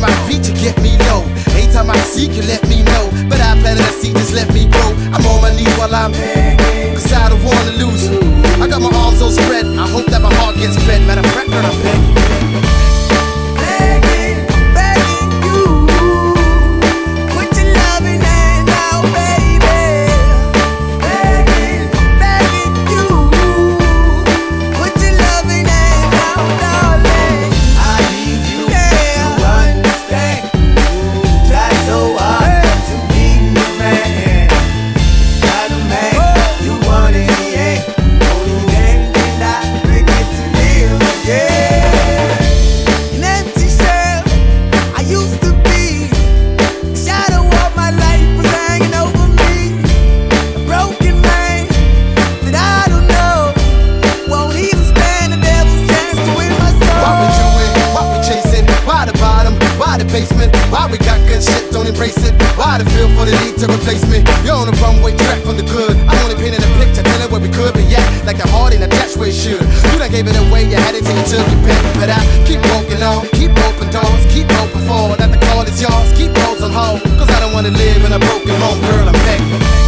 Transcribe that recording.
Every time I feed you, get me low. Every time I seek you, let me know. But I planted a seed, just let me grow. I'm on my knees while I'm Cause I don't wanna lose. I got my arms all spread. I hope that my heart gets fed. Matter of fact, I'm basement? Why we got good shit, don't embrace it? Why the feel for the need to replace me? You're on the runway track from the good. I'm only painting a picture, telling where we could be at. Like the heart ain't attached where it should. You done gave it away, you had it till you took your pick. But I keep walking on, keep open doors, keep open for that the call is yours. Keep those on hold, cause I don't wanna live in a broken home, girl, I'm begging.